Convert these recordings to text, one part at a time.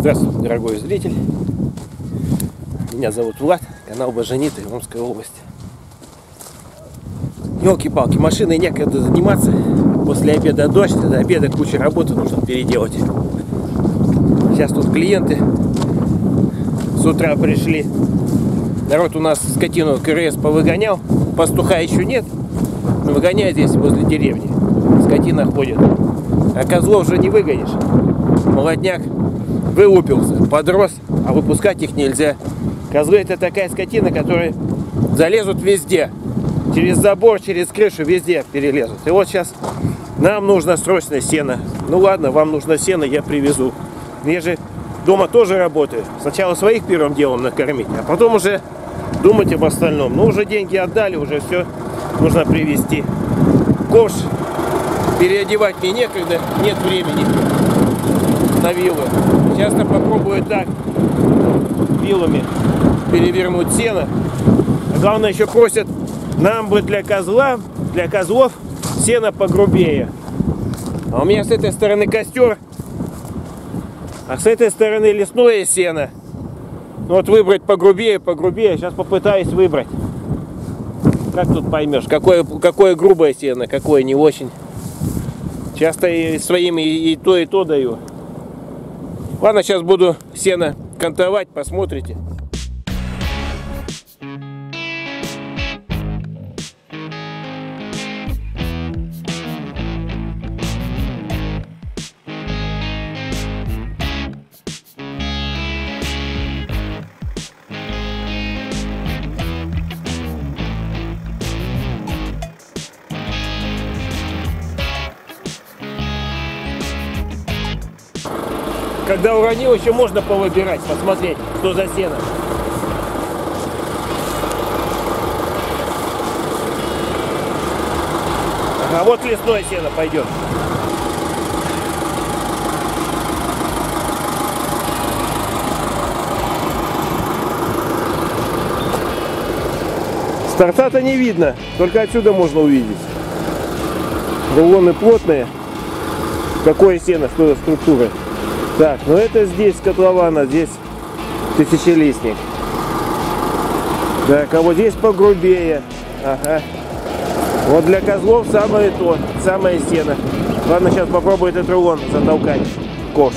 Здравствуйте, дорогой зритель. Меня зовут Влад, канал Бажениты, Омская область. Елки-палки, машиной некогда заниматься. После обеда дождь, до обеда куча работы нужно переделать. Сейчас тут клиенты с утра пришли. Народ у нас скотину КРС повыгонял. Пастуха еще нет. Но выгоняет здесь возле деревни. Скотина ходит. А козлов уже не выгонишь. Молодняк вылупился, подрос, а выпускать их нельзя. Козлы это такая скотина, которая залезут везде. Через забор, через крышу, везде перелезут. И вот сейчас нам нужно срочно сено. Ну ладно, вам нужно сено, я привезу. Я же дома тоже работаю. Сначала своих первым делом накормить, а потом уже думать об остальном. Ну уже деньги отдали, уже все нужно привезти. Ковш переодевать мне некогда, нет времени на вилы. Часто попробую так вилами перевернуть сено. А главное еще просят нам бы для козла, для козлов сено погрубее. А у меня с этой стороны костер, а с этой стороны лесное сено. Ну вот выбрать погрубее, погрубее. Сейчас попытаюсь выбрать. Как тут поймешь, какое, какое грубое сено, какое не очень. Часто и своим и, и то, и то даю. Ладно, сейчас буду сено кантовать, посмотрите. Когда уронил, еще можно повыбирать, посмотреть, что за сено. А вот лесное сено пойдет. Старта-то не видно, только отсюда можно увидеть. Рулоны плотные. Какое сено, что за структура. Так, ну это здесь котлована, здесь тысячелистник. Так, а вот здесь погрубее. Ага. Вот для козлов самое то, самое сено. Ладно, сейчас попробую этот рулон затолкать. Ковш.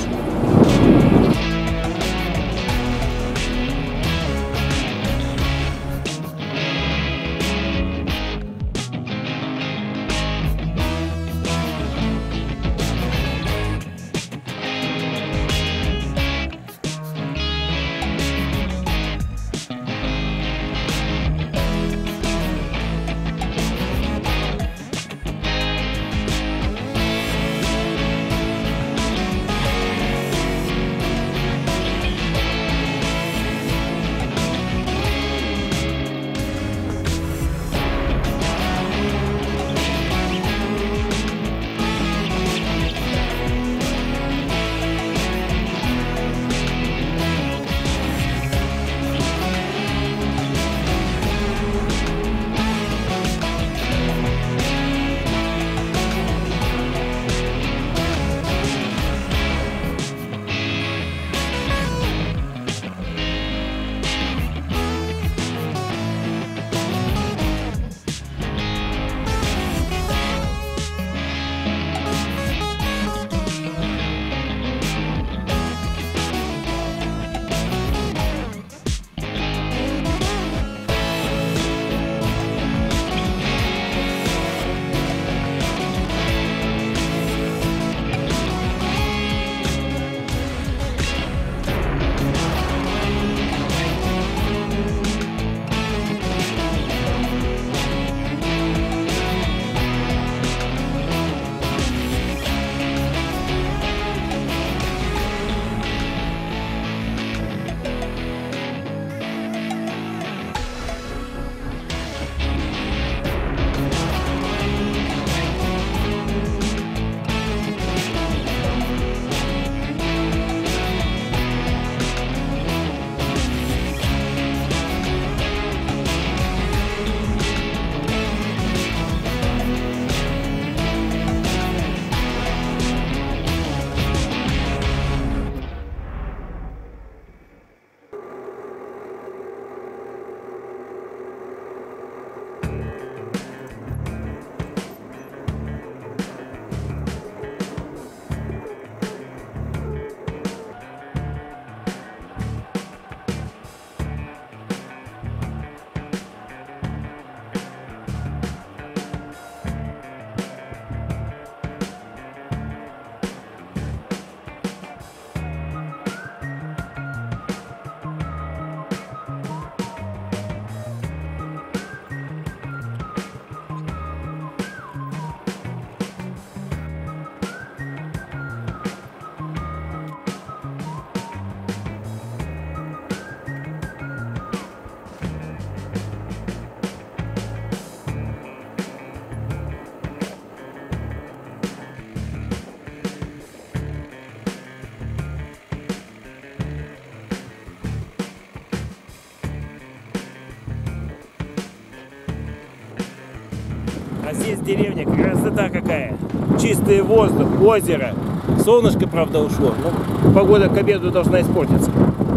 Здесь деревня, красота какая. Чистый воздух, озеро. Солнышко, правда, ушло. Но погода к обеду должна испортиться.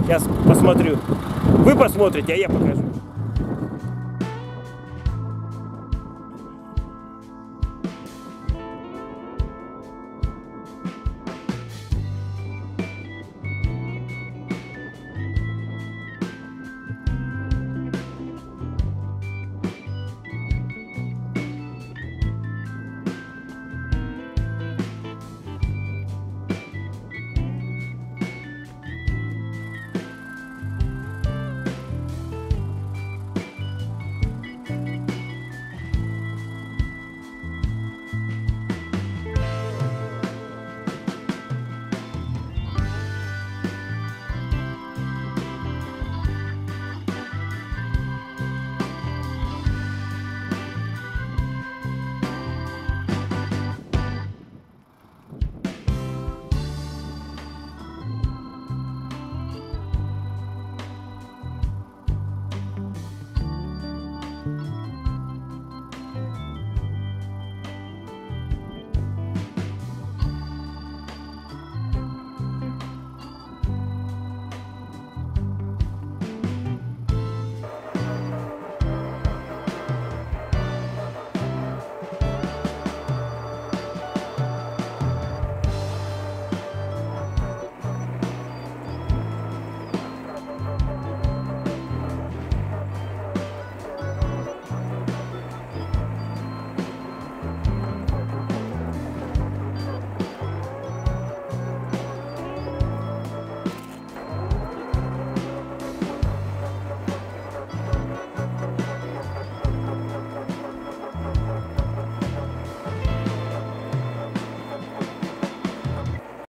Сейчас посмотрю. Вы посмотрите, а я покажу.